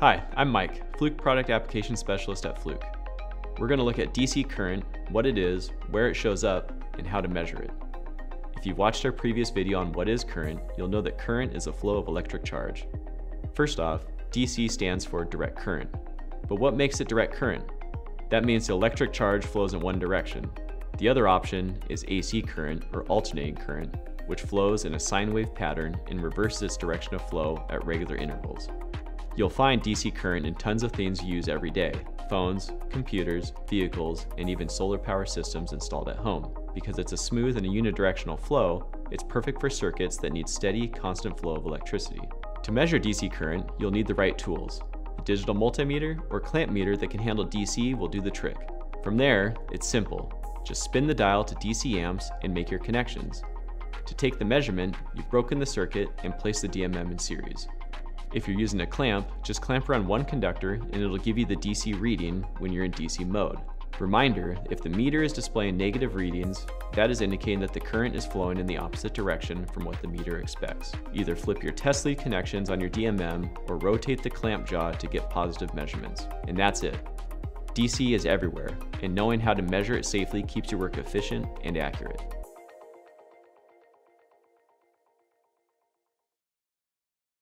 Hi, I'm Mike, Fluke Product Application Specialist at Fluke. We're going to look at DC current, what it is, where it shows up, and how to measure it. If you've watched our previous video on what is current, you'll know that current is a flow of electric charge. First off, DC stands for direct current. But what makes it direct current? That means the electric charge flows in one direction. The other option is AC current or alternating current, which flows in a sine wave pattern and reverses its direction of flow at regular intervals. You'll find DC current in tons of things you use every day phones, computers, vehicles, and even solar power systems installed at home. Because it's a smooth and a unidirectional flow, it's perfect for circuits that need steady, constant flow of electricity. To measure DC current, you'll need the right tools. A digital multimeter or clamp meter that can handle DC will do the trick. From there, it's simple. Just spin the dial to DC amps and make your connections. To take the measurement, you've broken the circuit and place the DMM in series. If you're using a clamp, just clamp around one conductor and it'll give you the DC reading when you're in DC mode. Reminder, if the meter is displaying negative readings, that is indicating that the current is flowing in the opposite direction from what the meter expects. Either flip your test lead connections on your DMM or rotate the clamp jaw to get positive measurements. And that's it. DC is everywhere, and knowing how to measure it safely keeps your work efficient and accurate.